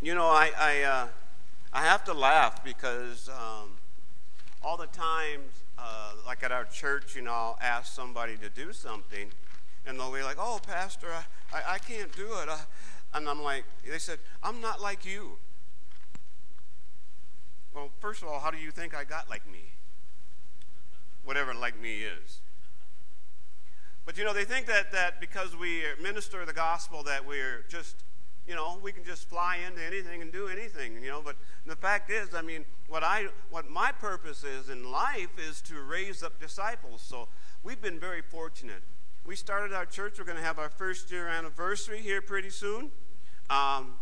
You know, I, I, uh, I have to laugh because um, all the times, uh, like at our church, you know, I'll ask somebody to do something, and they'll be like, oh, Pastor, I, I, I can't do it. I, and I'm like, they said, I'm not like you. Well, first of all, how do you think I got like me? Whatever like me is. But you know, they think that, that because we minister the gospel that we're just, you know, we can just fly into anything and do anything, you know. But the fact is, I mean, what I what my purpose is in life is to raise up disciples. So we've been very fortunate. We started our church. We're going to have our first year anniversary here pretty soon. Um,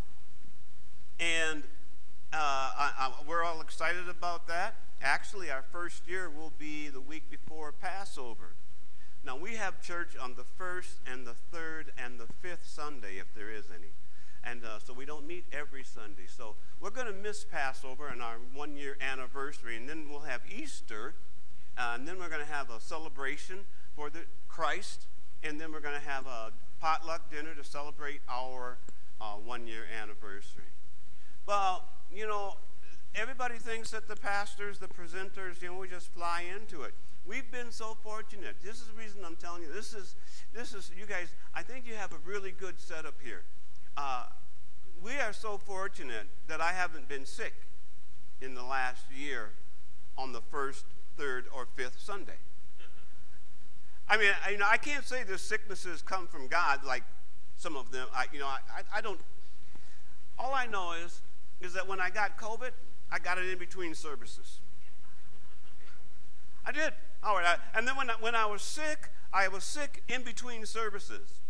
and uh, I, I, we're all excited about that. Actually, our first year will be the week before Passover. Now, we have church on the first and the third and the fifth Sunday, if there is any. And uh, so we don't meet every Sunday. So we're going to miss Passover and our one year anniversary, and then we'll have Easter, uh, and then we're going to have a celebration for the Christ, and then we're going to have a potluck dinner to celebrate our uh, one year anniversary. Well, you know, everybody thinks that the pastors, the presenters, you know, we just fly into it. We've been so fortunate. This is the reason I'm telling you. This is, this is, you guys, I think you have a really good setup here. Uh, we are so fortunate that I haven't been sick in the last year on the first, third, or fifth Sunday. I mean, I, you know, I can't say the sicknesses come from God like some of them. I, you know, I, I, I don't. All I know is, is that when I got COVID, I got it in between services. I did. All right. and then when I, when I was sick, I was sick in between services.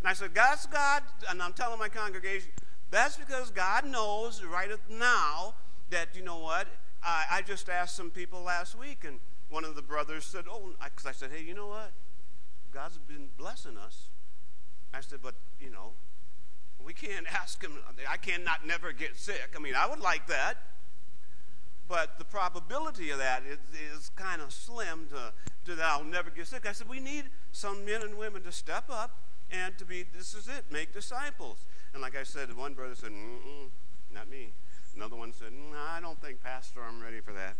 And I said, God's God, and I'm telling my congregation, that's because God knows right now that, you know what, I, I just asked some people last week, and one of the brothers said, oh, because I, said, hey, you know what? God's been blessing us. I said, but, you know, we can't ask him, I cannot never get sick. I mean, I would like that but the probability of that is, is kind of slim to, to that I'll never get sick. I said, we need some men and women to step up and to be, this is it, make disciples. And like I said, one brother said, not me. Another one said, I don't think, Pastor, I'm ready for that.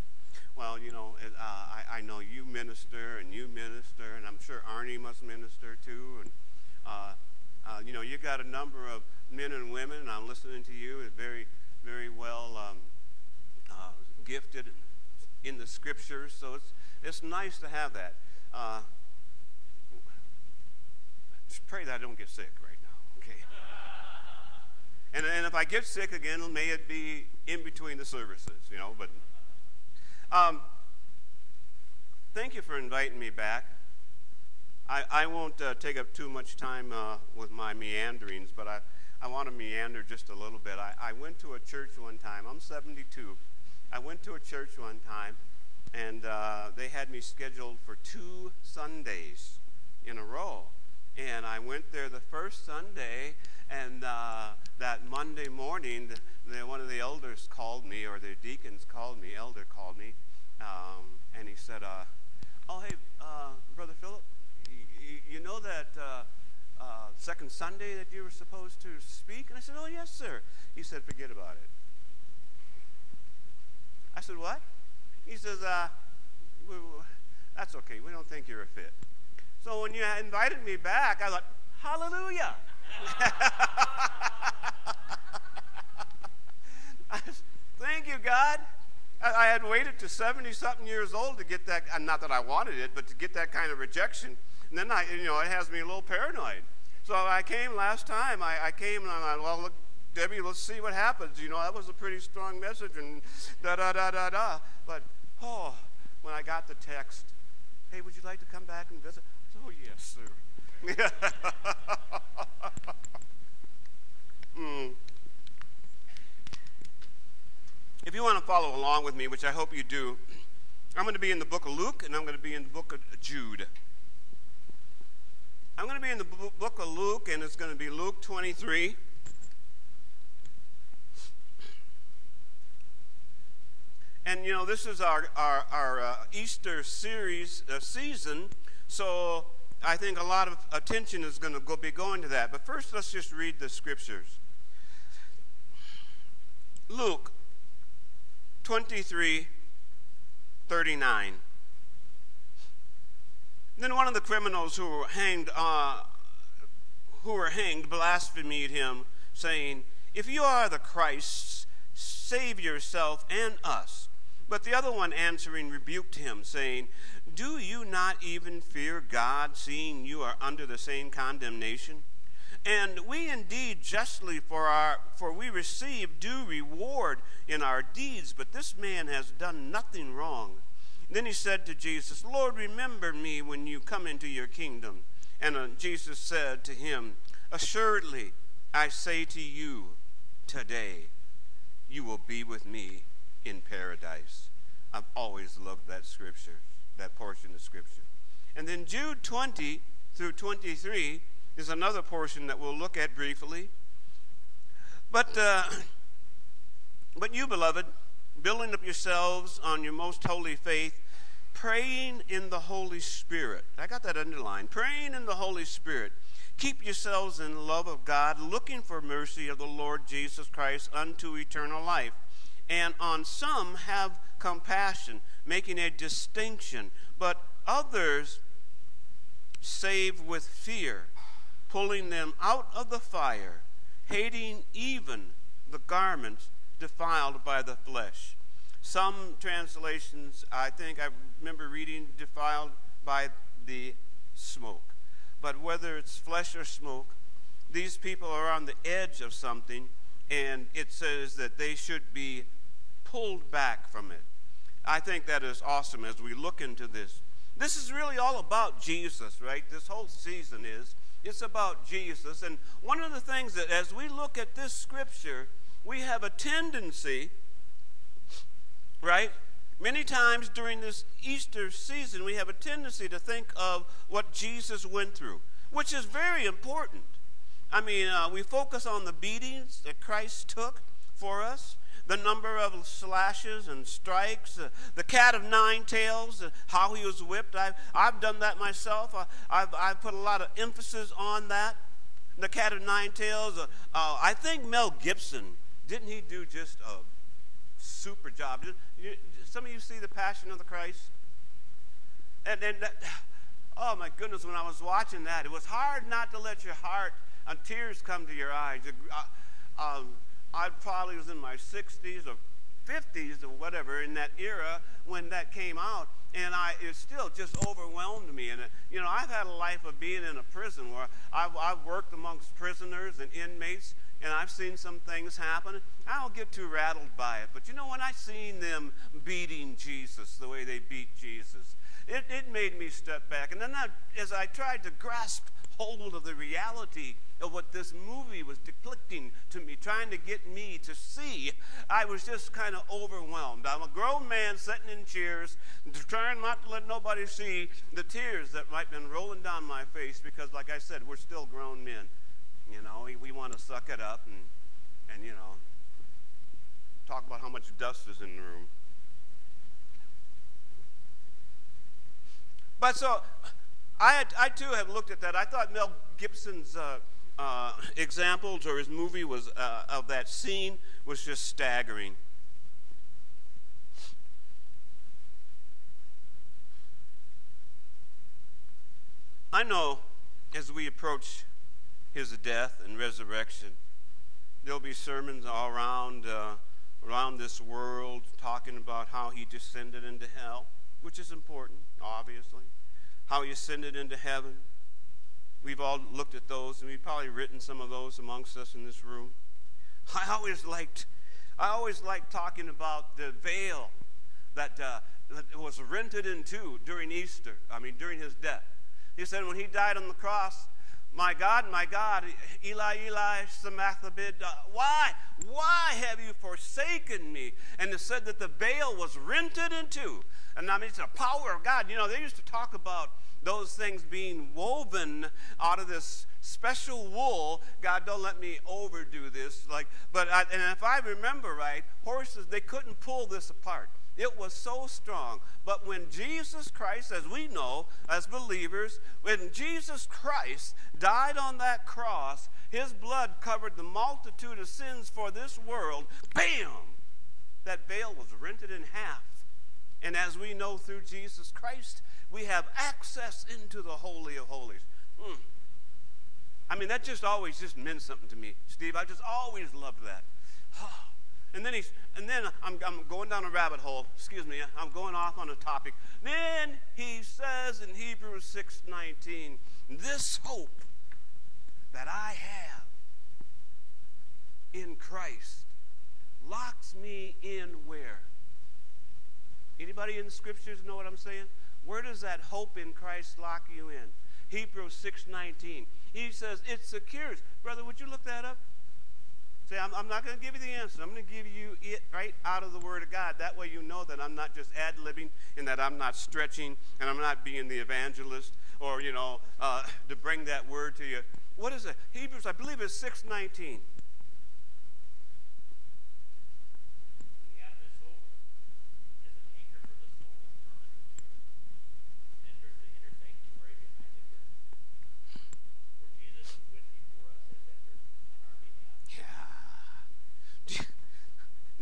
Well, you know, uh, I, I know you minister and you minister, and I'm sure Arnie must minister too. And, uh, uh, you know, you got a number of men and women, and I'm listening to you. It's very, very well um, gifted in the scriptures, so it's, it's nice to have that. Uh, just pray that I don't get sick right? And, and if I get sick again, may it be in between the services, you know, but. Um, thank you for inviting me back. I, I won't uh, take up too much time uh, with my meanderings, but I, I want to meander just a little bit. I, I went to a church one time. I'm 72. I went to a church one time, and uh, they had me scheduled for two Sundays in a row. And I went there the first Sunday, and uh, that Monday morning, the, the, one of the elders called me, or the deacons called me, elder called me, um, and he said, uh, "Oh, hey, uh, brother Philip, you, you know that uh, uh, second Sunday that you were supposed to speak?" And I said, "Oh, yes, sir." He said, "Forget about it." I said, What? He says, uh, That's okay. We don't think you're a fit. So when you invited me back, I thought, Hallelujah. Thank you, God. I, had waited to 70 something years old to get that, not that I wanted it, but to get that kind of rejection. And then I, you know, it has me a little paranoid. So I came last time. I, I came and I, well, look, Debbie, let's see what happens. You know, that was a pretty strong message and da da da da da. But, oh, when I got the text, hey, would you like to come back and visit? Oh, yes, sir. mm. If you want to follow along with me, which I hope you do, I'm going to be in the book of Luke and I'm going to be in the book of Jude. I'm going to be in the book of Luke, and it's going to be Luke 23. And you know, this is our, our, our uh, Easter series uh, season, so I think a lot of attention is going to go, be going to that. But first, let's just read the scriptures. Luke 23 39. Then one of the criminals who were hanged, uh, who were hanged, blasphemed him, saying, "If you are the Christ, save yourself and us." But the other one answering rebuked him, saying, Do you not even fear God, seeing you are under the same condemnation? And we indeed justly for our for we receive due reward in our deeds, but this man has done nothing wrong. Then he said to Jesus, Lord, remember me when you come into your kingdom. And uh, Jesus said to him, Assuredly, I say to you, today you will be with me in paradise. I've always loved that scripture, that portion of scripture. And then Jude 20 through 23 is another portion that we'll look at briefly. But, uh, but you, beloved, building up yourselves on your most holy faith, praying in the Holy Spirit. I got that underlined. Praying in the Holy Spirit. Keep yourselves in the love of God, looking for mercy of the Lord Jesus Christ unto eternal life. And on some have compassion, making a distinction, but others save with fear pulling them out of the fire, hating even the garments defiled by the flesh. Some translations, I think I remember reading, defiled by the smoke. But whether it's flesh or smoke, these people are on the edge of something, and it says that they should be pulled back from it. I think that is awesome as we look into this. This is really all about Jesus, right? This whole season is. It's about Jesus. And one of the things that, as we look at this scripture, we have a tendency, right? Many times during this Easter season, we have a tendency to think of what Jesus went through, which is very important. I mean, uh, we focus on the beatings that Christ took for us the number of slashes and strikes, uh, the cat of nine tails, uh, how he was whipped. I've, I've done that myself. I, have I've put a lot of emphasis on that. The cat of nine tails. Uh, uh, I think Mel Gibson, didn't he do just a super job? Did, some of you see The Passion of the Christ? And, that, oh my goodness, when I was watching that, it was hard not to let your heart and tears come to your eyes. Uh, um, I probably was in my 60s or 50s or whatever in that era when that came out, and I it still just overwhelmed me. And you know, I've had a life of being in a prison where I've, I've worked amongst prisoners and inmates, and I've seen some things happen. I don't get too rattled by it, but you know, when I seen them beating Jesus the way they beat Jesus, it, it made me step back. And then I, as I tried to grasp hold of the reality of what this movie was depicting to me, trying to get me to see, I was just kind of overwhelmed. I'm a grown man sitting in chairs, trying not to let nobody see the tears that might have been rolling down my face because, like I said, we're still grown men. You know, we, we want to suck it up and, and, you know, talk about how much dust is in the room. But so, I, I too have looked at that. I thought Mel Gibson's uh, uh, examples or his movie was uh, of that scene was just staggering. I know as we approach his death and resurrection, there'll be sermons all around uh, around this world talking about how he descended into hell, which is important, obviously. How he ascended into heaven We've all looked at those, and we've probably written some of those amongst us in this room. I always liked, I always liked talking about the veil that, uh, that was rented in two during Easter. I mean, during his death. He said when he died on the cross, my God, my God, Eli, Eli, Samachabid, uh, why, why have you forsaken me? And it said that the veil was rented in two. And I mean, it's the power of God. You know, they used to talk about those things being woven out of this special wool. God, don't let me overdo this. Like, but I, and if I remember right, horses they couldn't pull this apart. It was so strong. But when Jesus Christ, as we know as believers, when Jesus Christ died on that cross, His blood covered the multitude of sins for this world. Bam! That veil was rented in half. And as we know through Jesus Christ, we have access into the Holy of Holies. Mm. I mean, that just always just meant something to me, Steve. I just always loved that. And then he's, and then I'm, I'm going down a rabbit hole. Excuse me, I'm going off on a topic. Then he says in Hebrews 6:19, "This hope that I have in Christ locks me in where? Anybody in the scriptures know what I'm saying? Where does that hope in Christ lock you in? Hebrews 6:19. He says it secures. Brother, would you look that up? Say, I'm, I'm not going to give you the answer. I'm going to give you it right out of the Word of God. That way you know that I'm not just ad libbing and that I'm not stretching and I'm not being the evangelist or, you know, uh, to bring that word to you. What is it? Hebrews, I believe it's 619.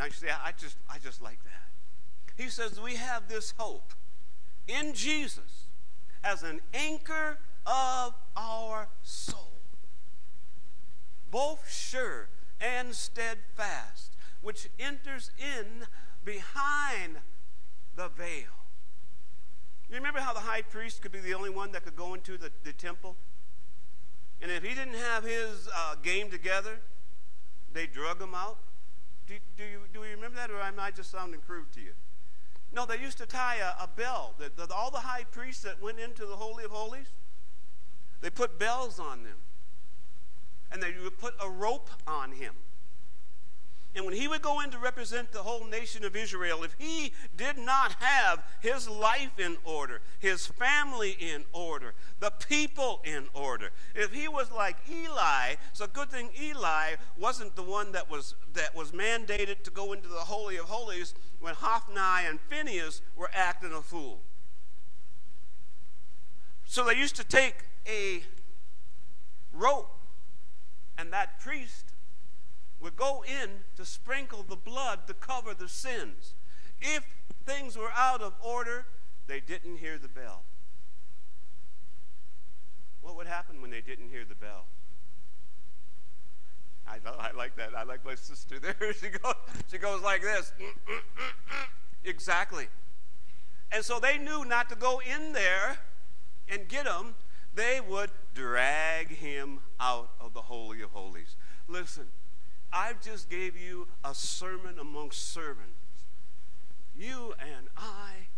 Now you see, I just, I just like that. He says we have this hope in Jesus as an anchor of our soul, both sure and steadfast, which enters in behind the veil. You remember how the high priest could be the only one that could go into the, the temple? And if he didn't have his uh, game together, they drug him out. Do, do, you, do you remember that, or am I just sounding crude to you? No, they used to tie a, a bell. The, the, all the high priests that went into the Holy of Holies, they put bells on them. And they would put a rope on him. And when he would go in to represent the whole nation of Israel, if he did not have his life in order, his family in order, the people in order, if he was like Eli, it's a good thing Eli wasn't the one that was that was mandated to go into the holy of holies when Hophni and Phineas were acting a fool. So they used to take a rope, and that priest would go in to sprinkle the blood to cover the sins. If things were out of order, they didn't hear the bell. What would happen when they didn't hear the bell? I, I like that. I like my sister there. She goes, she goes like this. exactly. And so they knew not to go in there and get him. They would drag him out of the Holy of Holies. Listen, I just gave you a sermon among sermons. You and I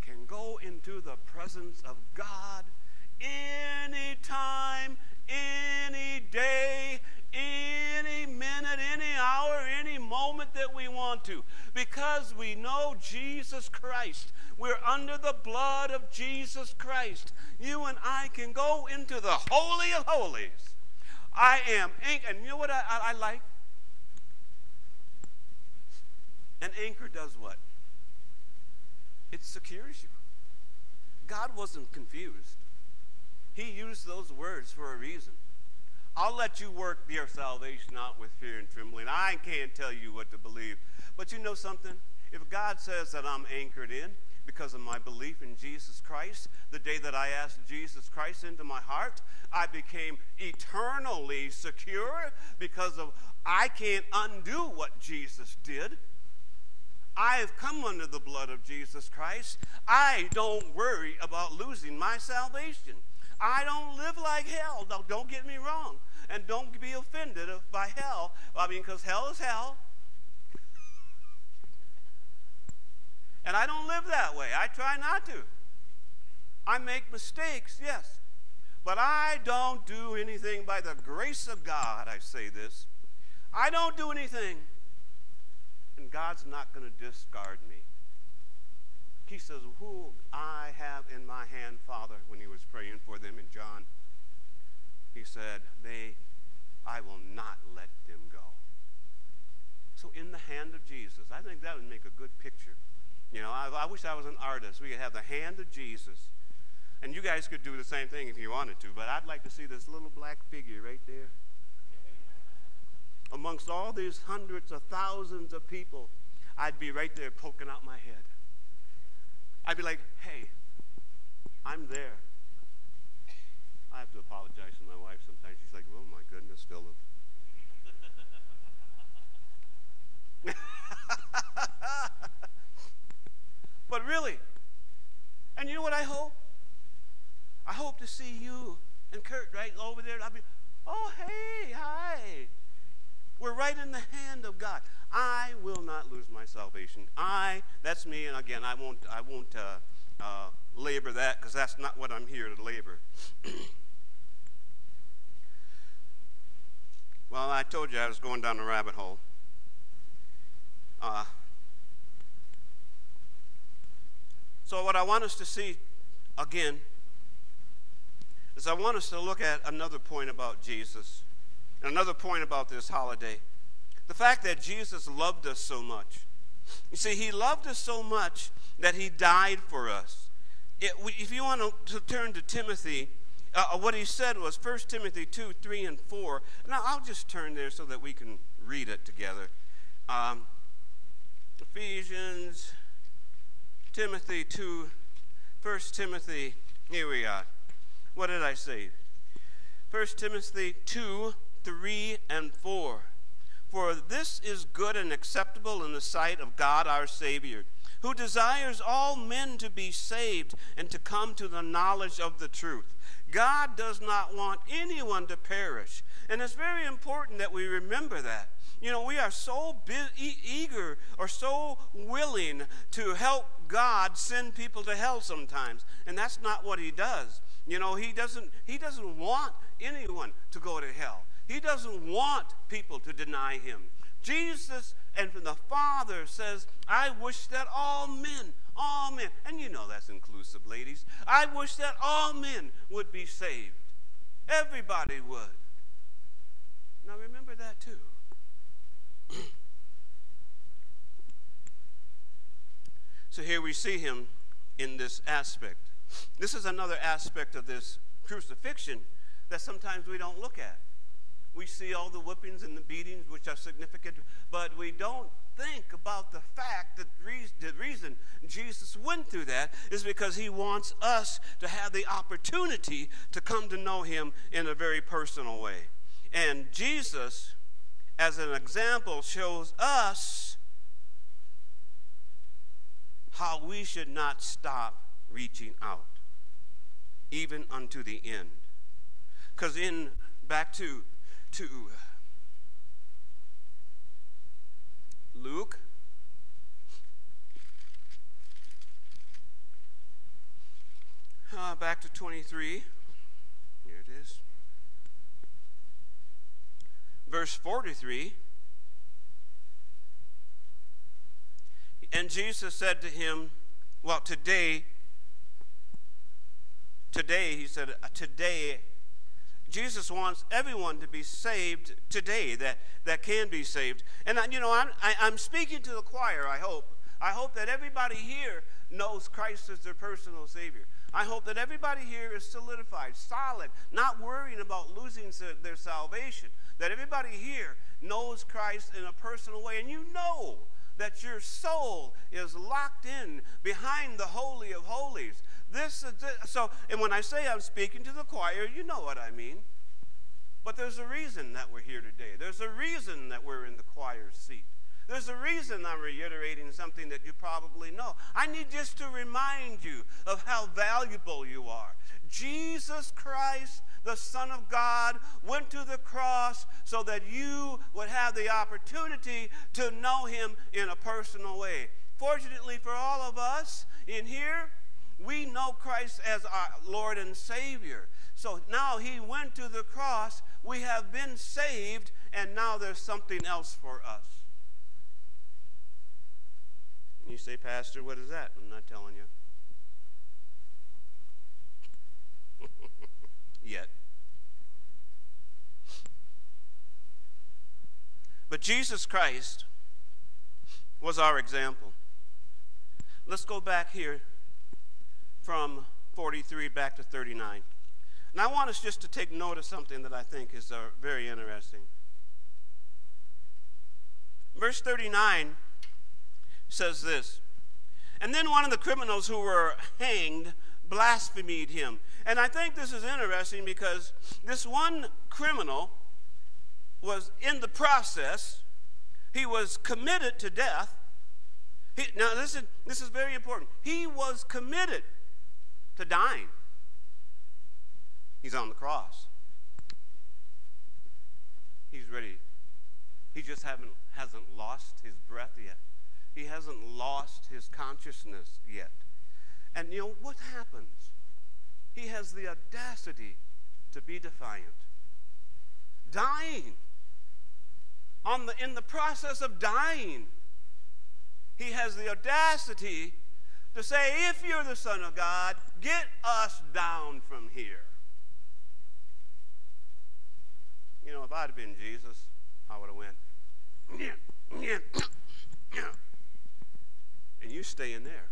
can go into the presence of God anytime, any day, any minute, any hour, any moment that we want to. Because we know Jesus Christ. We're under the blood of Jesus Christ. You and I can go into the Holy of Holies. I am, and you know what I, I, I like? An anchor does what? It secures you. God wasn't confused. He used those words for a reason. I'll let you work your salvation out with fear and trembling. I can't tell you what to believe. But you know something? If God says that I'm anchored in because of my belief in Jesus Christ, the day that I asked Jesus Christ into my heart, I became eternally secure because of I can't undo what Jesus did. I have come under the blood of Jesus Christ. I don't worry about losing my salvation. I don't live like hell. Now, don't get me wrong. And don't be offended by hell. I mean, because hell is hell. And I don't live that way. I try not to. I make mistakes, yes. But I don't do anything by the grace of God, I say this. I don't do anything and God's not going to discard me. He says, Who I have in my hand, Father, when he was praying for them in John, he said, They, I will not let them go. So, in the hand of Jesus, I think that would make a good picture. You know, I, I wish I was an artist. We could have the hand of Jesus. And you guys could do the same thing if you wanted to, but I'd like to see this little black figure right there. Amongst all these hundreds of thousands of people, I'd be right there poking out my head. I'd be like, hey, I'm there. I have to apologize to my wife sometimes. She's like, oh my goodness, Philip. but really, and you know what I hope? I hope to see you and Kurt right over there. I'll be, oh, hey, hi. We're right in the hand of God. I will not lose my salvation. I, that's me, and again, I won't, I won't uh, uh, labor that because that's not what I'm here to labor. well, I told you I was going down the rabbit hole. Uh, so, what I want us to see again is I want us to look at another point about Jesus, another point about this holiday. The fact that Jesus loved us so much. You see, he loved us so much that he died for us. It, if you want to, to turn to Timothy, uh, uh what he said was 1 Timothy 2, 3, and 4. Now, I'll just turn there so that we can read it together. Um, Ephesians, Timothy 2, 1 Timothy, here we are. What did I say? 1 Timothy 2, 3, and 4. For this is good and acceptable in the sight of God our Savior, who desires all men to be saved and to come to the knowledge of the truth. God does not want anyone to perish. And it's very important that we remember that. You know, we are so e eager or so willing to help God send people to hell sometimes, and that's not what he does. You know, he doesn't he doesn't want anyone to go to hell. He doesn't want people to deny him. Jesus and the Father says, I wish that all men, all men, and you know that's inclusive, ladies. I wish that all men would be saved. Everybody would. Now remember that too. so here we see him in this aspect. This is another aspect of this crucifixion that sometimes we don't look at. We see all the whippings and the beatings, which are significant, but we don't think about the fact that the reason Jesus went through that is because he wants us to have the opportunity to come to know him in a very personal way. And Jesus, as an example, shows us how we should not stop reaching out, even unto the end. Because in back to to Luke uh, back to 23. Here it is. Verse 43. And Jesus said to him, Well, today today, he said, uh, today, Jesus wants everyone to be saved today that, that can be saved. And, you know, I'm, I, i am speaking to the choir, I hope. I hope that everybody here knows Christ as their personal Savior. I hope that everybody here is solidified, solid, not worrying about losing their salvation. That everybody here knows Christ in a personal way. And you know that your soul is locked in behind the Holy of Holies. This is so, and when I say I'm speaking to the choir, you know what I mean. But there's a reason that we're here today. There's a reason that we're in the choir seat. There's a reason I'm reiterating something that you probably know. I need just to remind you of how valuable you are. Jesus Christ, the Son of God, went to the cross so that you would have the opportunity to know him in a personal way. Fortunately for all of us in here, we know Christ as our Lord and Savior. So now he went to the cross. We have been saved, and now there's something else for us. You say, Pastor, what is that? I'm not telling you. Yet. But Jesus Christ was our example. Let's go back here from 43 back to 39. And I want us just to take note of something that I think is uh, very interesting. Verse 39 says this And then one of the criminals who were hanged blasphemed him. And I think this is interesting because this one criminal was in the process, he was committed to death. He, now, listen, this is very important. He was committed to dying. He's on the cross. He's ready. He just haven't, hasn't lost his breath yet. He hasn't lost his consciousness yet. And you know what happens? He has the audacity to be defiant. Dying. On the, in the process of dying, he has the audacity to say, If you're the Son of God, get us down from here. You know, if I'd have been Jesus, I would have went, yeah, yeah, yeah. and you stay in there.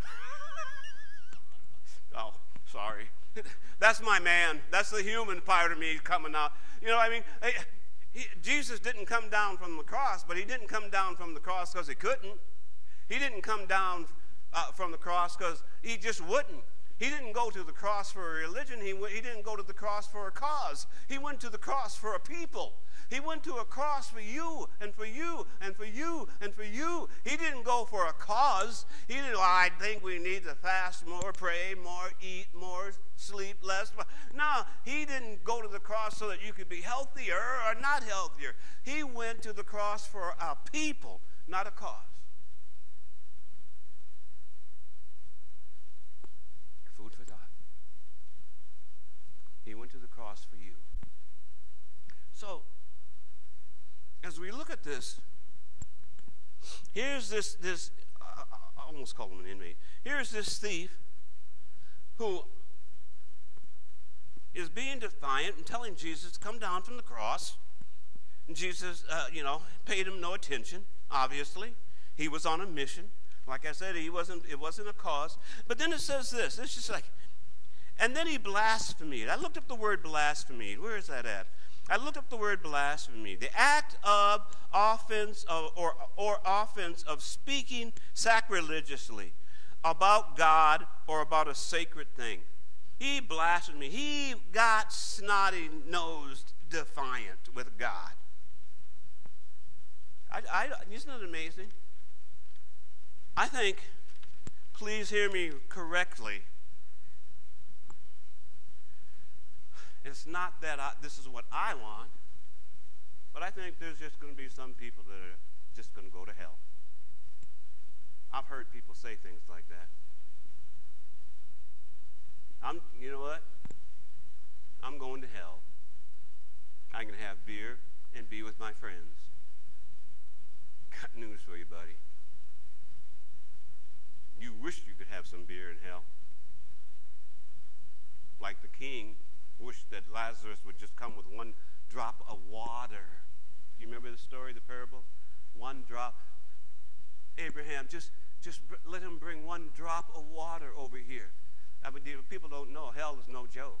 oh, sorry. That's my man. That's the human part of me coming out. You know what I mean? He, Jesus didn't come down from the cross, but he didn't come down from the cross because he couldn't. He didn't come down uh, from the cross because he just wouldn't. He didn't go to the cross for a religion. He, he didn't go to the cross for a cause. He went to the cross for a people. He went to a cross for you and for you and for you and for you. He didn't go for a cause. He didn't, I think we need to fast more, pray more, eat more, sleep less. No, he didn't go to the cross so that you could be healthier or not healthier. He went to the cross for a people, not a cause. He went to the cross for you. So, as we look at this, here's this, this I almost call him an inmate. Here's this thief who is being defiant and telling Jesus come down from the cross. And Jesus, uh, you know, paid him no attention, obviously. He was on a mission. Like I said, he wasn't, it wasn't a cause. But then it says this. It's just like, and then he blasphemed. I looked up the word blasphemy. Where is that at? I looked up the word blasphemy. The act of offense of, or, or offense of speaking sacrilegiously about God or about a sacred thing. He blasphemed me. He got snotty nosed defiant with God. I, I, isn't it amazing? I think, please hear me correctly, It's not that I, this is what I want, but I think there's just going to be some people that are just going to go to hell. I've heard people say things like that. I'm, you know what? I'm going to hell. Going to have beer and be with my friends. Got news for you, buddy. You wish you could have some beer in hell. Like the king wish that Lazarus would just come with one drop of water. You remember the story, the parable? One drop. Abraham, just, just let him bring one drop of water over here. I mean, people don't know hell is no joke.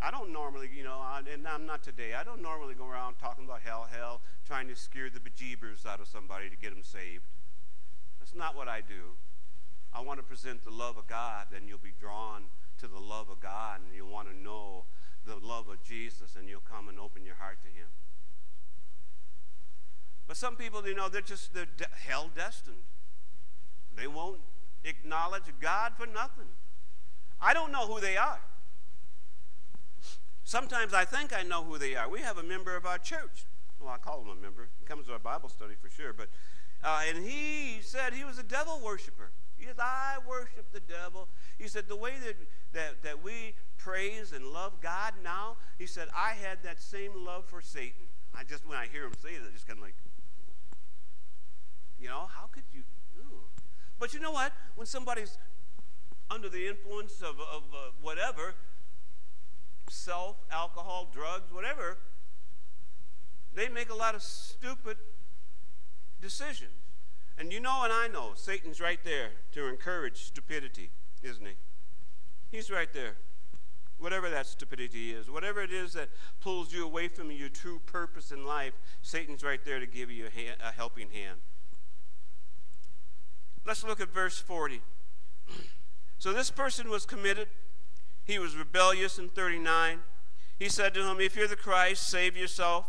I don't normally, you know, and I'm not today. I don't normally go around talking about hell, hell, trying to scare the bejeebers out of somebody to get them saved. That's not what I do. I want to present the love of God, and you'll be drawn to the love of God and you want to know the love of Jesus and you'll come and open your heart to him. But some people, you know, they're just they're de- hell destined. They won't acknowledge God for nothing. I don't know who they are. Sometimes I think I know who they are. We have a member of our church. Well, I call him a member. He comes to our Bible study for sure. But uh, and he said he was a devil worshiper. He said, I worship the devil. He said, the way that, that, that we praise and love God now, he said, I had that same love for Satan. I just, when I hear him say that, I just kind of like, you know, how could you? Ooh. But you know what? When somebody's under the influence of, of uh, whatever, self, alcohol, drugs, whatever, they make a lot of stupid decisions. And you know and I know Satan's right there to encourage stupidity, isn't he? He's right there. Whatever that stupidity is, whatever it is that pulls you away from your true purpose in life, Satan's right there to give you a, hand, a helping hand. Let's look at verse 40. So this person was committed. He was rebellious in 39. He said to him, If you're the Christ, save yourself.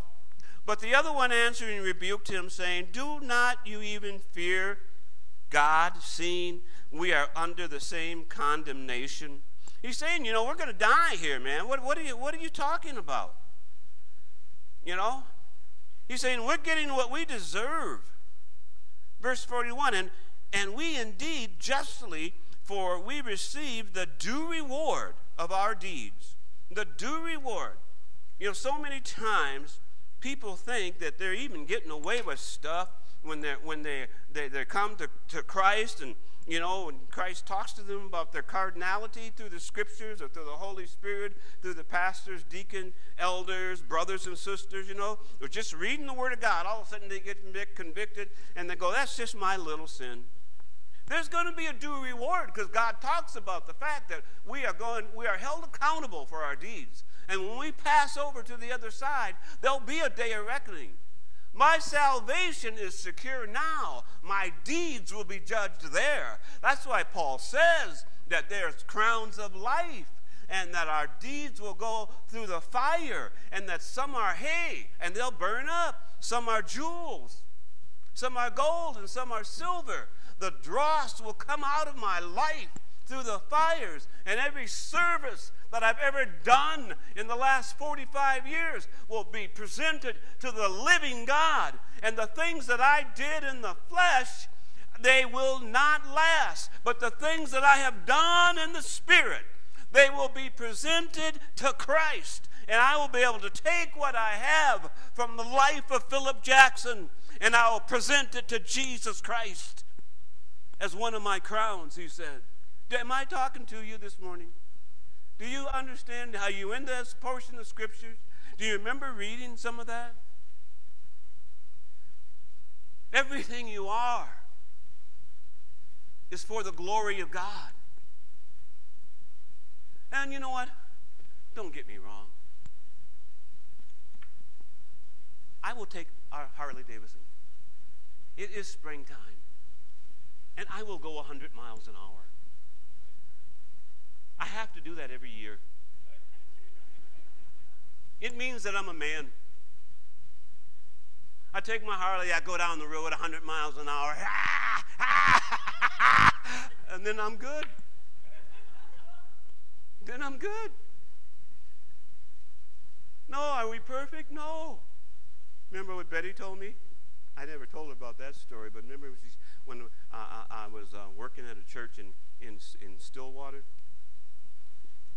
But the other one answering rebuked him, saying, Do not you even fear God, seeing we are under the same condemnation? He's saying, you know, we're going to die here, man. What, what, are you, what are you talking about? You know? He's saying, we're getting what we deserve. Verse 41, and, and we indeed justly, for we receive the due reward of our deeds. The due reward. You know, so many times people think that they're even getting away with stuff when, they're, when they, they, they come to, to Christ and you know, when Christ talks to them about their cardinality through the scriptures or through the Holy Spirit, through the pastors, deacon, elders, brothers and sisters, you know, or just reading the Word of God, all of a sudden they get convicted and they go, that's just my little sin. There's going to be a due reward because God talks about the fact that we are going, we are held accountable for our deeds. And when we pass over to the other side, there'll be a day of reckoning. My salvation is secure now. My deeds will be judged there. That's why Paul says that there's crowns of life and that our deeds will go through the fire and that some are hay and they'll burn up. Some are jewels. Some are gold and some are silver. The dross will come out of my life through the fires and every service that I've ever done in the last 45 years will be presented to the living God. And the things that I did in the flesh, they will not last. But the things that I have done in the Spirit, they will be presented to Christ. And I will be able to take what I have from the life of Philip Jackson and I will present it to Jesus Christ as one of my crowns, he said. Am I talking to you this morning? Do you understand how you in this portion of scriptures? Do you remember reading some of that? Everything you are is for the glory of God. And you know what? Don't get me wrong. I will take our Harley Davidson. It is springtime. And I will go 100 miles an hour. I have to do that every year. It means that I'm a man. I take my Harley, I go down the road 100 miles an hour, and then I'm good. Then I'm good. No, are we perfect? No. Remember what Betty told me? I never told her about that story, but remember when uh, I was uh, working at a church in, in, in Stillwater?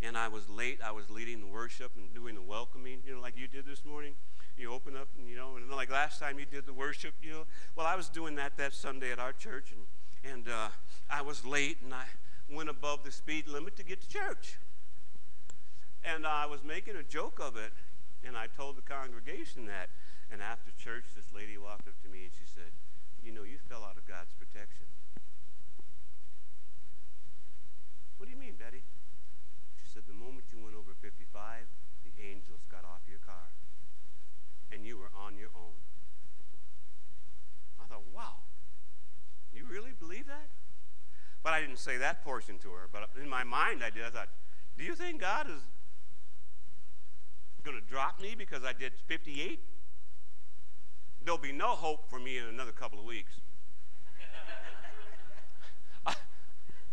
And I was late. I was leading the worship and doing the welcoming, you know, like you did this morning. You open up, and you know, and like last time you did the worship, you know. Well, I was doing that that Sunday at our church, and and uh, I was late, and I went above the speed limit to get to church. And I was making a joke of it, and I told the congregation that. And after church, this lady walked up to me and she said, "You know, you fell out of God's protection." What do you mean, Betty? said the moment you went over 55, the angels got off your car and you were on your own. I thought, wow, you really believe that? But I didn't say that portion to her. But in my mind, I did. I thought, do you think God is going to drop me because I did 58? There'll be no hope for me in another couple of weeks.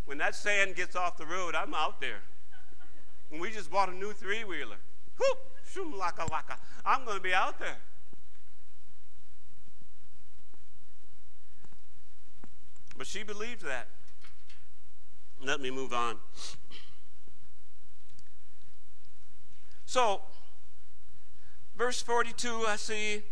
when that sand gets off the road, I'm out there. And we just bought a new three wheeler. Whoop, shoom laka laka. I'm going to be out there. But she believed that. Let me move on. So, verse 42, I see,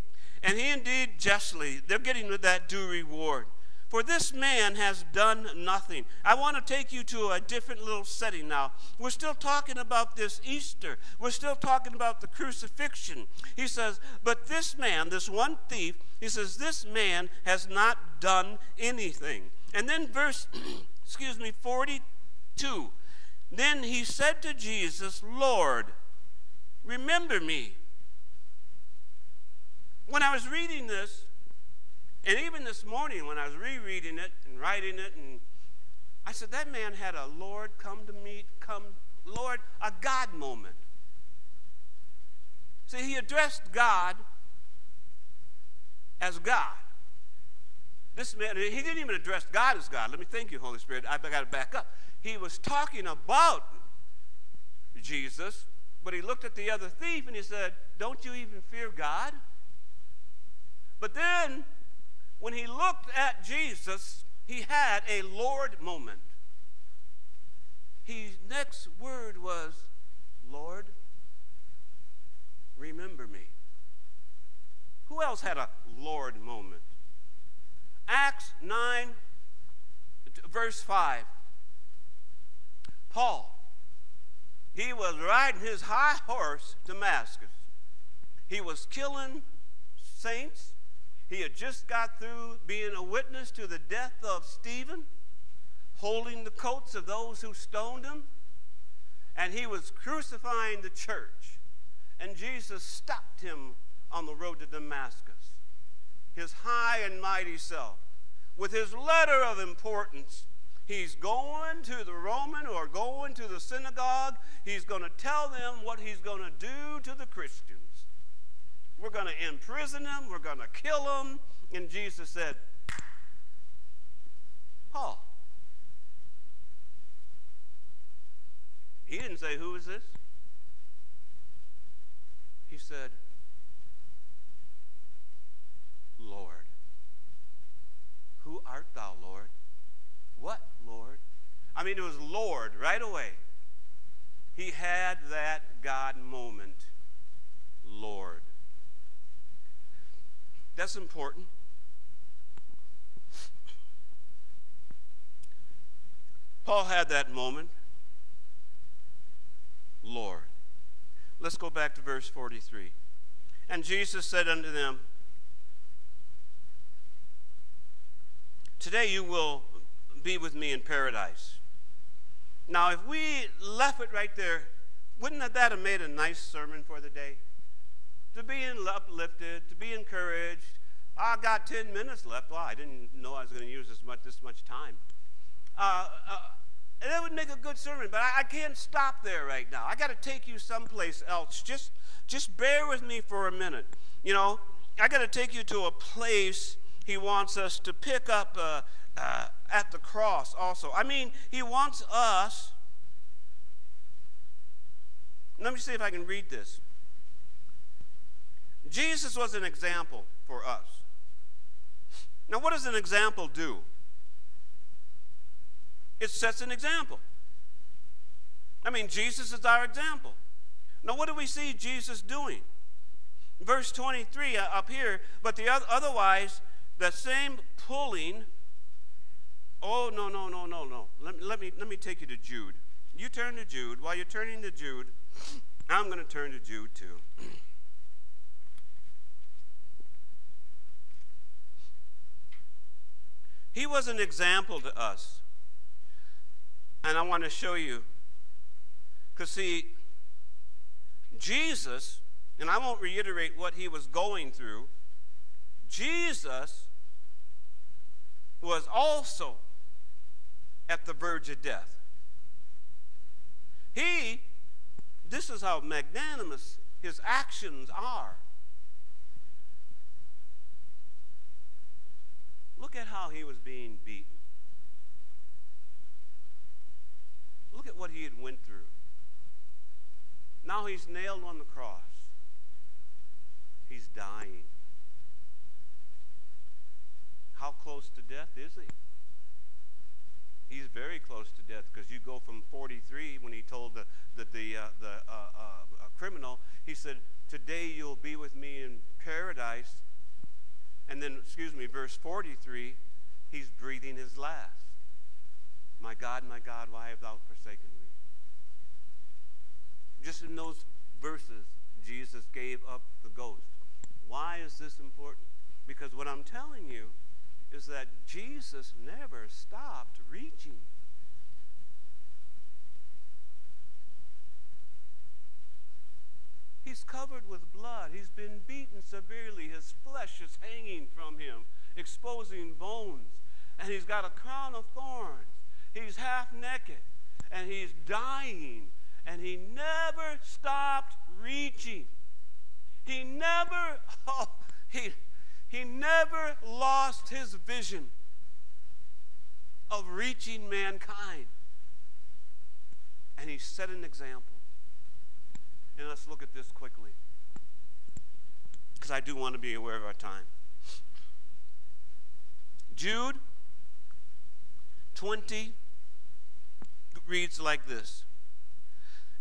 and he indeed justly, they're getting that due reward. For this man has done nothing. I want to take you to a different little setting now. We're still talking about this Easter. We're still talking about the crucifixion. He says, But this man, this one thief, he says, This man has not done anything. And then verse, excuse me, 42. Then he said to Jesus, Lord, remember me. When I was reading this, and even this morning when I was rereading it and writing it, and I said, that man had a Lord come to meet, come, Lord, a God moment. See, he addressed God as God. This man, he didn't even address God as God. Let me thank you, Holy Spirit. I got to back up. He was talking about Jesus, but he looked at the other thief and he said, Don't you even fear God? But then, when he looked at Jesus, he had a Lord moment. His next word was, Lord, remember me. Who else had a Lord moment? Acts 9, verse 5. Paul, he was riding his high horse to Damascus. He was killing saints. He had just got through being a witness to the death of Stephen, holding the coats of those who stoned him, and he was crucifying the church. And Jesus stopped him on the road to Damascus, his high and mighty self. With his letter of importance, he's going to the Roman or going to the synagogue. He's going to tell them what he's going to do to the Christians. We're going to imprison them, we're going to kill them. And Jesus said, Paul. He didn't say, Who is this? He said, Lord. Who art thou, Lord? What, Lord? I mean, it was Lord right away. He had that God moment, Lord. That's important. Paul had that moment, Lord. Let's go back to verse 43. And Jesus said unto them, Today you will be with me in paradise. Now, if we left it right there, wouldn't that have made a nice sermon for the day? To be uplifted, to be encouraged. I got 10 minutes left. Well, I didn't know I was going to use this much, this much time. Uh, uh, and that would make a good sermon, but I, I can't stop there right now. I got to take you someplace else. Just, just bear with me for a minute. You know, I got to take you to a place he wants us to pick up uh, uh, at the cross also. I mean, he wants us. Let me see if I can read this. Jesus was an example for us. Now, what does an example do? It sets an example. I mean, Jesus is our example. Now, what do we see Jesus doing? Verse 23 uh, up here, but the otherwise, the same pulling. Oh, no, no, no, no, no. Let, let, me, let me take you to Jude. You turn to Jude. While you're turning to Jude, I'm going to turn to Jude too. he was an example to us. And I want to show you. Because, see, Jesus, and I won't reiterate what he was going through, Jesus was also at the verge of death. He, this is how magnanimous his actions are. Look at how he was being beaten. Look at what he had went through. Now he's nailed on the cross. He's dying. How close to death is he? He's very close to death because you go from 43 when he told the, the, the, uh, the uh, uh, criminal, he said, Today you'll be with me in paradise. And then, excuse me, verse 43, he's breathing his last. My God, my God, why have thou forsaken me? Just in those verses, Jesus gave up the ghost. Why is this important? Because what I'm telling you is that Jesus never stopped reaching. He's covered with blood. He's been beaten severely. His flesh is hanging from him, exposing bones. And he's got a crown of thorns. He's half naked. And he's dying. And he never stopped reaching. He never, oh, he, he never lost his vision of reaching mankind. And he set an example. And let's look at this quickly. Because I do want to be aware of our time. Jude 20 reads like this.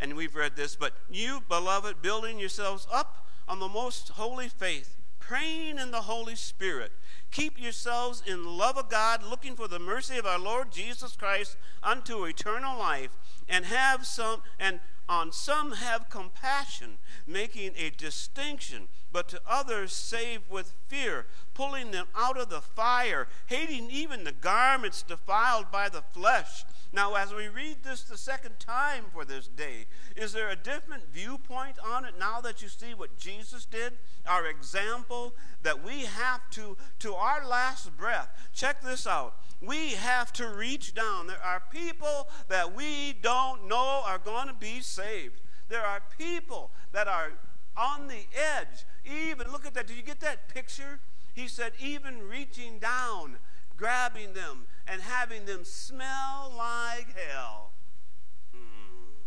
And we've read this, but you, beloved, building yourselves up on the most holy faith, praying in the Holy Spirit. Keep yourselves in love of God, looking for the mercy of our Lord Jesus Christ unto eternal life, and have some and on some have compassion, making a distinction, but to others save with fear, pulling them out of the fire, hating even the garments defiled by the flesh. Now, as we read this the second time for this day, is there a different viewpoint on it now that you see what Jesus did? Our example that we have to, to our last breath. Check this out we have to reach down. There are people that we don't know are going to be saved. There are people that are on the edge. Even, look at that. Did you get that picture? He said, even reaching down, grabbing them, and having them smell like hell. Hmm.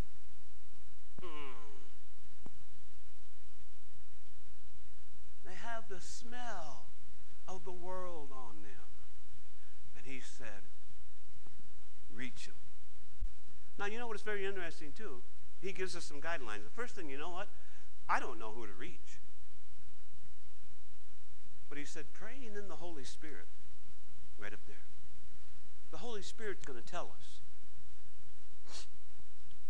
Hmm. They have the smell of the world on them. And he said, reach him. Now, you know what is very interesting, too? He gives us some guidelines. The first thing, you know what? I don't know who to reach. But he said, praying in the Holy Spirit, right up there. The Holy Spirit's going to tell us.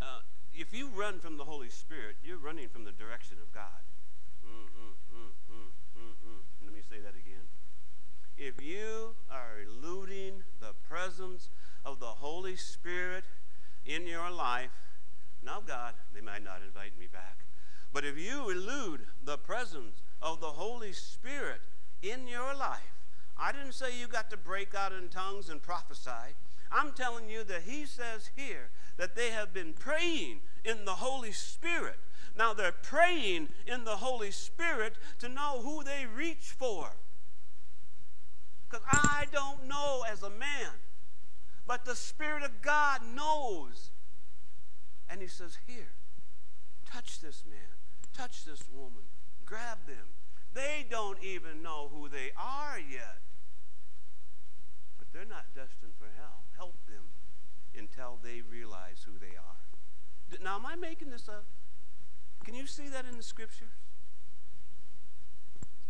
Uh, if you run from the Holy Spirit, you're running from the direction of God. Mm, mm, mm, Let me say that again. If you are eluding the presence of the Holy Spirit in your life, now God, they might not invite me back, but if you elude the presence of the Holy Spirit in your life, I didn't say you got to break out in tongues and prophesy. I'm telling you that he says here that they have been praying in the Holy Spirit. Now they're praying in the Holy Spirit to know who they reach for. Because I don't know as a man. But the Spirit of God knows. And he says, Here, touch this man, touch this woman, grab them. They don't even know who they are yet. But they're not destined for hell. Help them until they realize who they are. Now, am I making this up? Can you see that in the scriptures?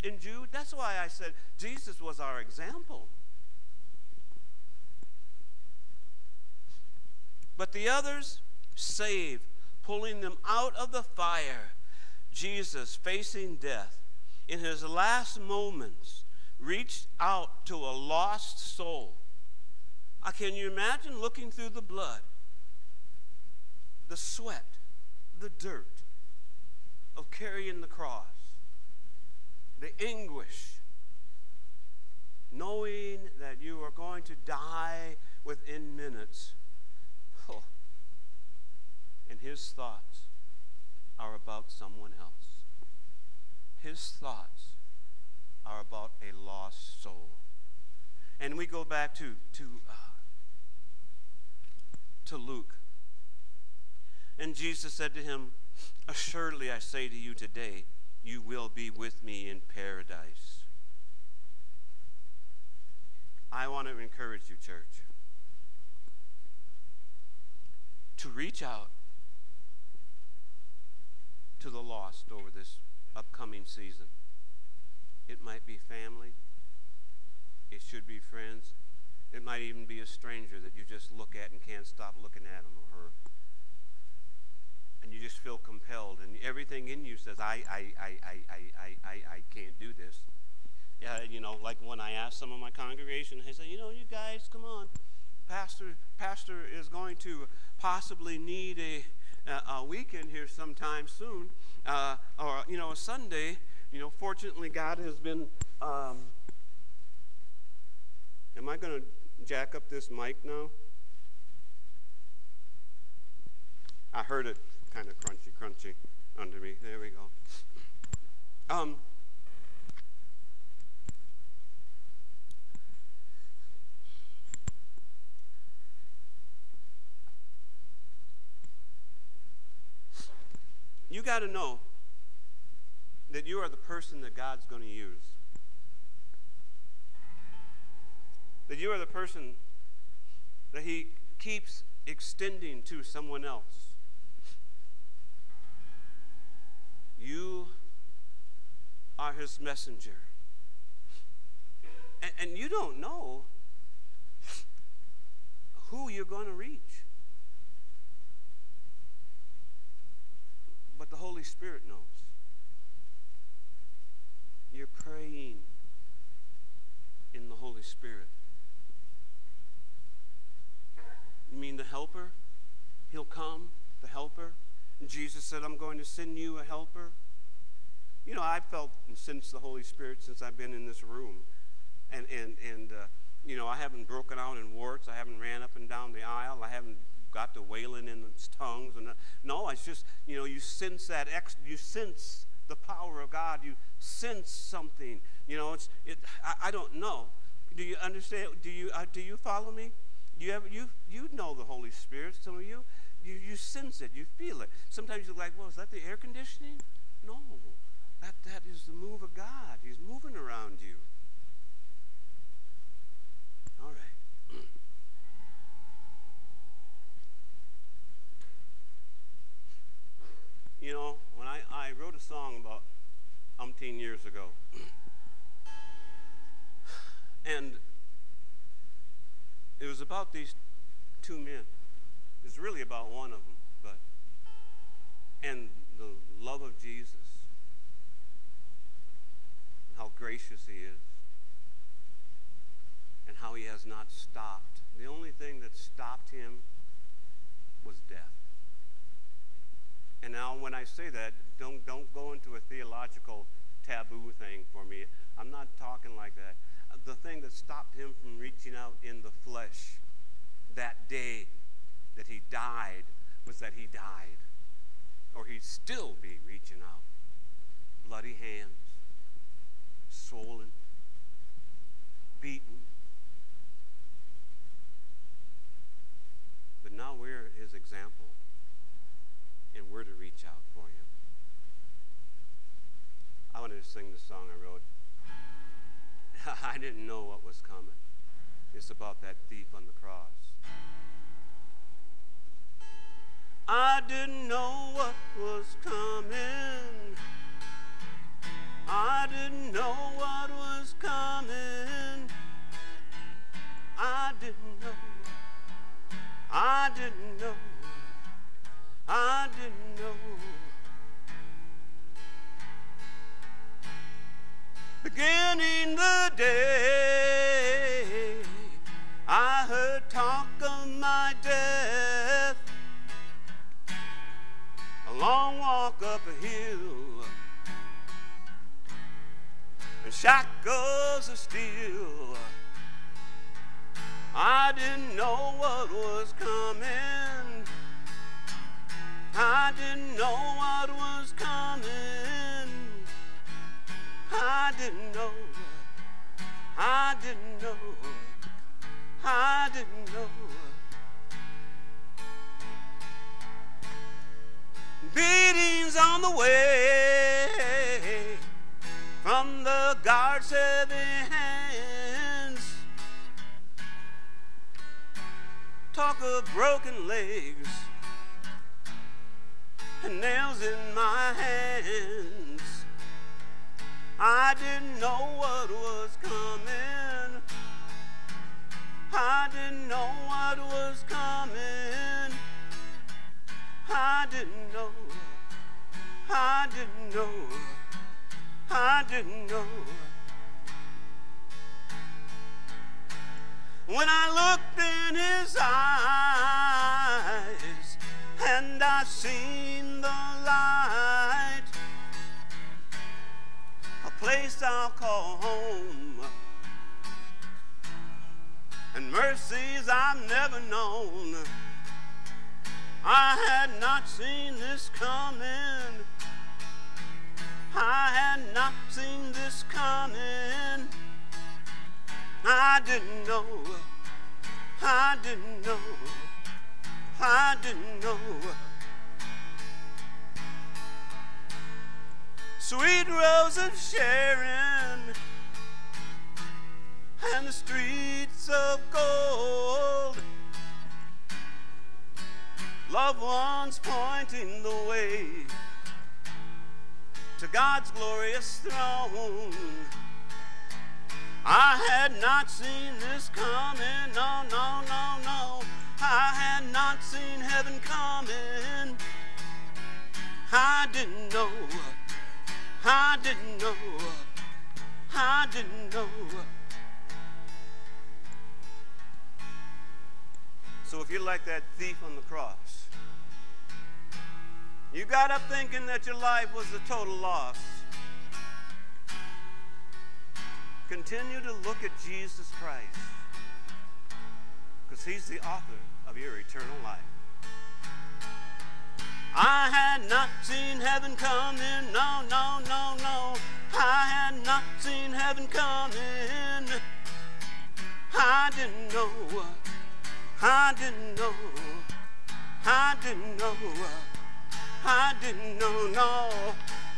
in Jude. That's why I said Jesus was our example. But the others save, pulling them out of the fire. Jesus, facing death, in his last moments, reached out to a lost soul. Uh, can you imagine looking through the blood, the sweat, the dirt of carrying the cross? the anguish, knowing that you are going to die within minutes. Oh. And his thoughts are about someone else. His thoughts are about a lost soul. And we go back to, to, uh, to Luke. And Jesus said to him, Assuredly I say to you today, you will be with me in paradise. I want to encourage you, church, to reach out to the lost over this upcoming season. It might be family, it should be friends, it might even be a stranger that you just look at and can't stop looking at him or her and you just feel compelled, and everything in you says, I, I, I, I, I, I, I can't do this. Yeah, you know, like when I asked some of my congregation, they said, you know, you guys, come on. Pastor, pastor is going to possibly need a, a weekend here sometime soon, uh, or you know, a Sunday. You know, fortunately, God has been. Um, am I going to jack up this mic now? I heard it kind of crunchy, crunchy under me. There we go. Um, you got to know that you are the person that God's going to use. That you are the person that He keeps extending to someone else. You are His messenger. And, and you don't know who you're going to reach. But the Holy Spirit knows. You're praying in the Holy Spirit. You mean the helper? He'll come, the helper. And Jesus said, I'm going to send you a helper. You know, I felt since the Holy Spirit since I've been in this room. And, and, and uh, you know, I haven't broken out in warts. I haven't ran up and down the aisle. I haven't got to wailing in tongues. And uh, no, it's just, you know, you sense that, ex- you sense the power of God. You sense something. You know, it's, it, I, I don't know. Do you understand? Do you, uh, do you follow me? You, ever, you, you know the Holy Spirit, some of you. You, you sense it, you feel it. Sometimes you're like, well, is that the air conditioning? No, that, that is the move of God. He's moving around you. All right. you know, when I, I wrote a song about umpteen years ago, and it was about these two men. It's really about one of them, but and the love of Jesus and how gracious he is and how he has not stopped. The only thing that stopped him was death. And now when I say that, don't don't go into a theological taboo thing for me. I'm not talking like that the thing that stopped him from reaching out in the flesh that day that he died was that he died. Or he'd still be reaching out. Bloody hands, swollen, beaten. But now we're his example, and we're to reach out for him. I wanted to sing the song I wrote. I didn't know what was coming. It's about that thief on the cross. I didn't know what was coming. I didn't know what was coming. I didn't know. I didn't know. I didn't know. beginning the day. I heard talk of my death, a long walk up a hill, and shackles of steel. I didn't know what was coming. I didn't know what was coming. I didn't know. I didn't know. I didn't know. Beatings on the way from the guards' heavy hands. Talk of broken legs and nails in my hands. I didn't know what was coming. I didn't know what was coming. I didn't know. I didn't know. I didn't know. When I looked in his eyes and I've seen the light, a place I'll call home, and mercies I've never known. I had not seen this coming. I had not seen this coming. I didn't know. I didn't know. I didn't know. Sweet rose of Sharon and the streets of gold. Loved ones pointing the way to God's glorious throne. I had not seen this coming, no, no, no, no. I had not seen heaven coming. I didn't know, I didn't know, I didn't know. So if you're like that thief on the cross, you got up thinking that your life was a total loss. Continue to look at Jesus Christ because he's the author of your eternal life. I had not seen heaven coming, no, no, no, no. I had not seen heaven coming. I didn't know, I didn't know, I didn't know, I didn't know, no.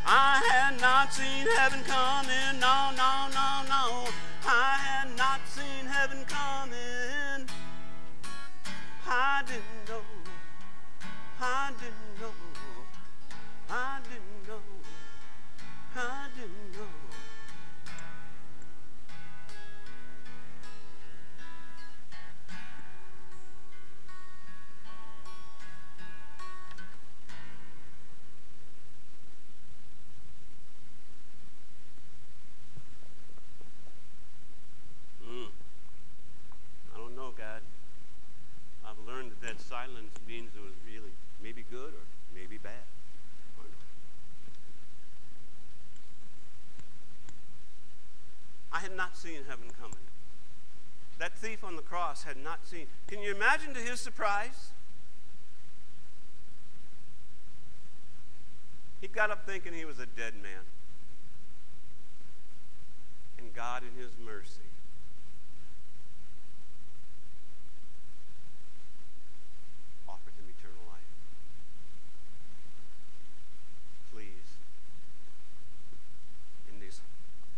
I had not seen heaven coming, no, no, no, no. I had not seen heaven coming. I didn't know, I didn't know, I didn't know, I didn't know. Not seen heaven coming. That thief on the cross had not seen. Can you imagine to his surprise? He got up thinking he was a dead man. And God, in his mercy, offered him eternal life. Please, in these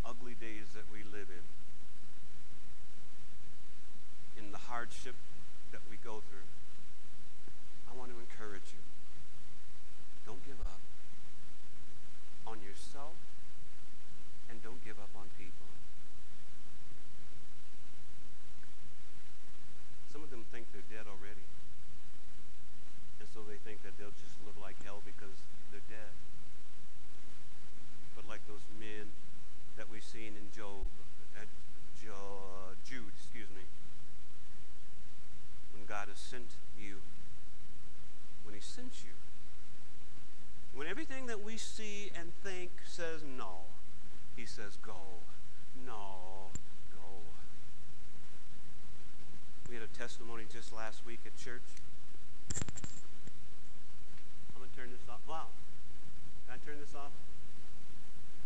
ugly days that we live in, in the hardship that we go through, I want to encourage you. Don't give up on yourself and don't give up on people. Some of them think they're dead already. And so they think that they'll just live like hell because they're dead. But like those men that we've seen in Job, at jo- Jude, excuse me, when God has sent you, when he sent you, when everything that we see and think says no, he says go, no, go. We had a testimony just last week at church. I'm going to turn this off. Wow. Can I turn this off?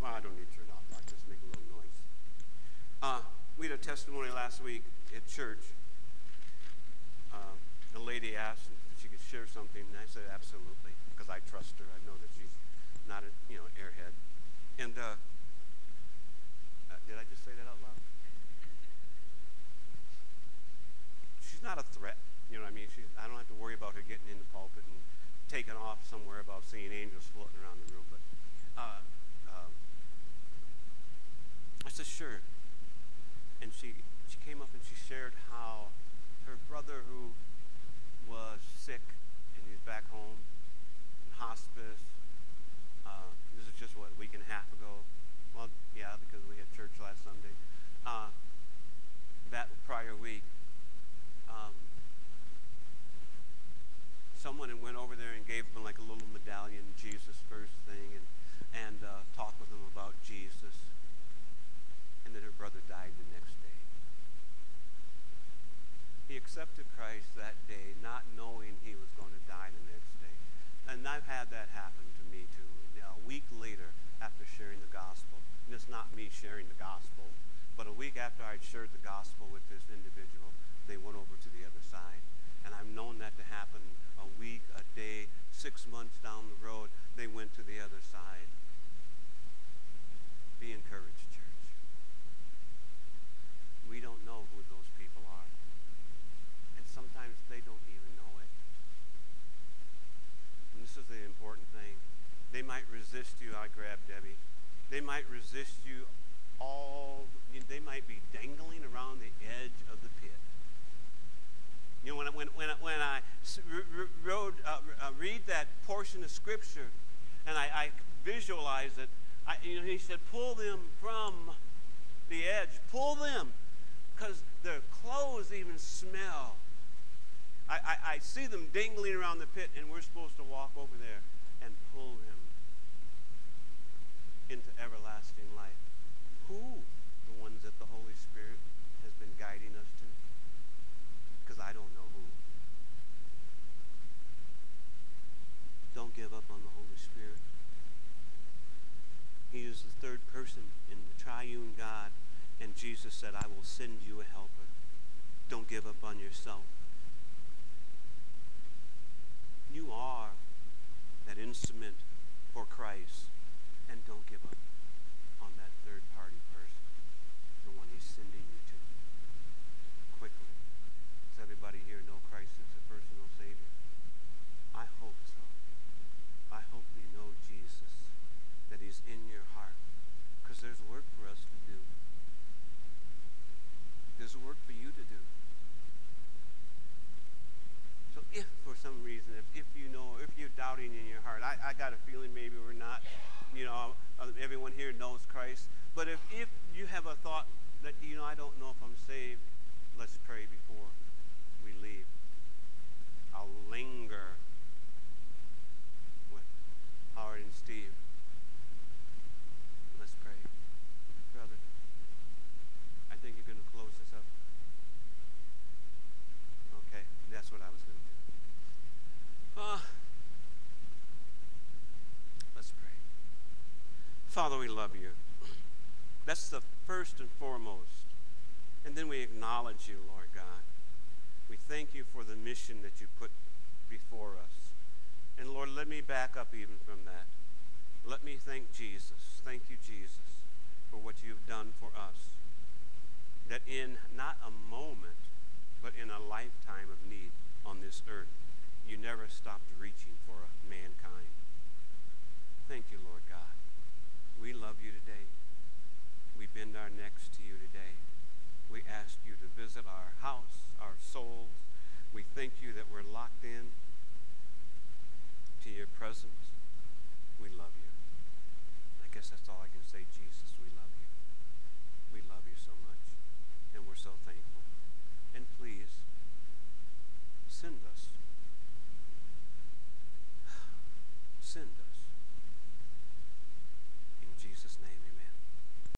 Well, I don't need to turn it off. I'll just make a little noise. Uh, we had a testimony last week at church. Um, a lady asked if she could share something, and I said absolutely, because I trust her. I know that she's not a you know airhead. And uh, uh, did I just say that out loud? she's not a threat. You know what I mean? She's, I don't have to worry about her getting in the pulpit and taking off somewhere about seeing angels floating around the room. But uh, um, I said, sure. And she, she came up and she shared how her brother who was sick and he's back home in hospice. Uh, this is just, what, a week and a half ago? Well, yeah, because we had church last Sunday. Uh, that prior week, um, someone went over there and gave them like a little medallion, Jesus first thing, and, and uh, talked with them about Jesus. And then her brother died the next day. He accepted Christ that day, not knowing he was going to die the next day. And I've had that happen to me too. A week later, after sharing the gospel, and it's not me sharing the gospel, but a week after I'd shared the gospel with this individual, they went over to the other side. And I've known that to happen a week, a day, six months down the road. They went to the other side. Be encouraged, church. We don't know who those people are. And sometimes they don't even know it. And this is the important thing. They might resist you. I grab Debbie. They might resist you all, they might be dangling around the edge of the pit. You know, when, when, when, when I wrote, uh, uh, read that portion of Scripture and I, I visualize it, I, you know, he said, pull them from the edge. Pull them because their clothes even smell. I, I, I see them dangling around the pit, and we're supposed to walk over there and pull them into everlasting life. Who? The ones that the Holy Spirit has been guiding us to? Because I don't know who. Don't give up on the Holy Spirit. He is the third person in the triune God, and Jesus said, I will send you a helper. Don't give up on yourself. You are that instrument for Christ, and don't give up on that third party person, the one he's sending you to. Quickly. Does everybody here know Christ as a personal Savior? I hope so. I hope you know Jesus, that he's in your heart, because there's work for us to do. There's work for you to do. So if if, if you know, if you're doubting in your heart, I, I got a feeling maybe we're not, you know, uh, everyone here knows Christ. But if, if you have a thought that, you know, I don't know if I'm saved, let's pray before we leave. I'll linger with Howard and Steve. Let's pray. Brother, I think you're going to close this up. Okay, that's what I was going to do. Uh, let's pray. Father, we love you. That's the first and foremost. And then we acknowledge you, Lord God. We thank you for the mission that you put before us. And Lord, let me back up even from that. Let me thank Jesus. Thank you, Jesus, for what you've done for us. That in not a moment, but in a lifetime of need on this earth, you never stopped reaching for mankind. Thank you, Lord God. We love you today. We bend our necks to you today. We ask you to visit our house, our souls. We thank you that we're locked in to your presence. We love you. I guess that's all I can say, Jesus. We love you. We love you so much, and we're so thankful. And please, send us send us.